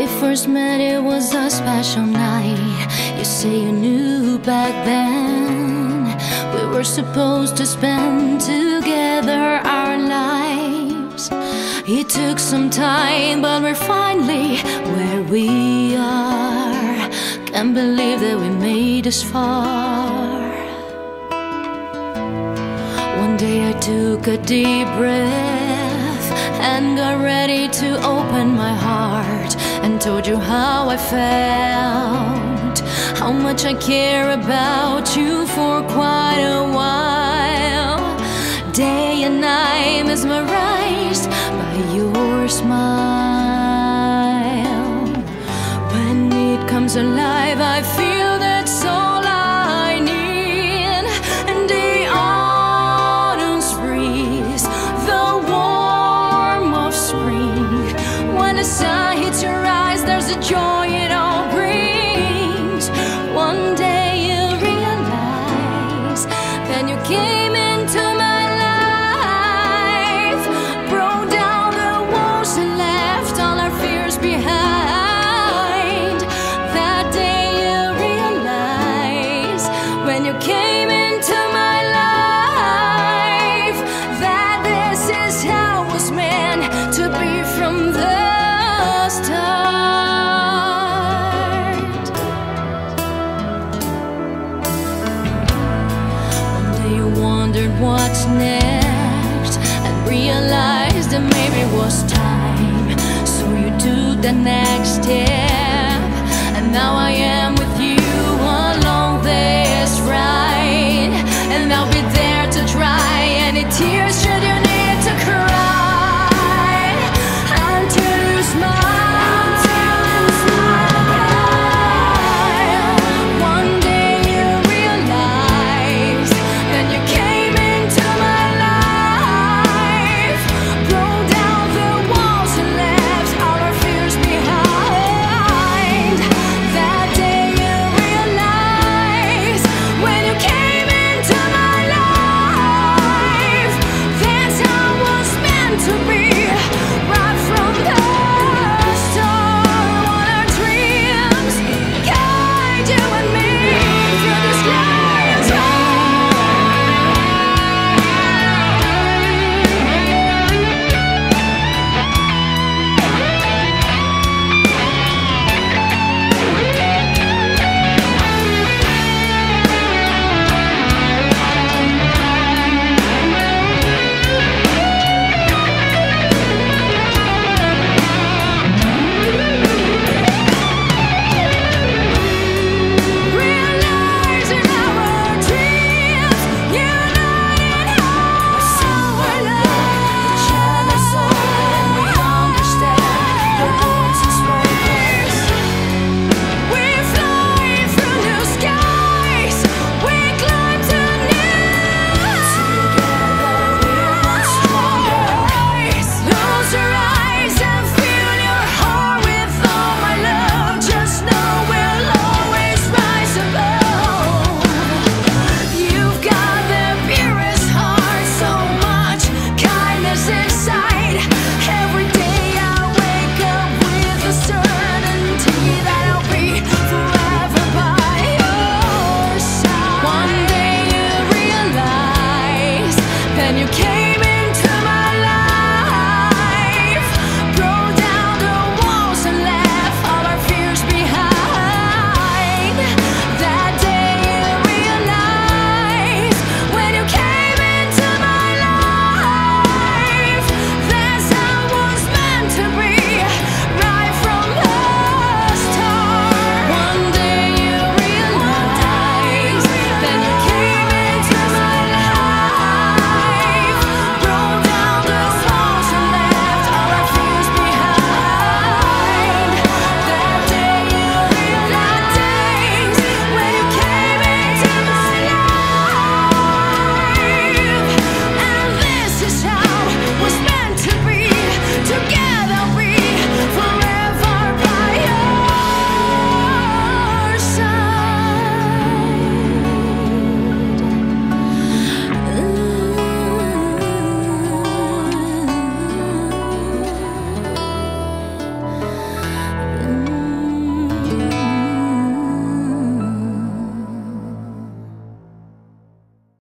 we first met, it was a special night. You say you knew back then, we were supposed to spend together our lives. It took some time, but we're finally where we are. Can't believe that we made this far. One day I took a deep breath and got ready to open my heart and told you how I felt, how much I care about you for quite a while. Day and night mesmerized by your smile. What's next. And realized that maybe it was time. So you took the next step, and now I am with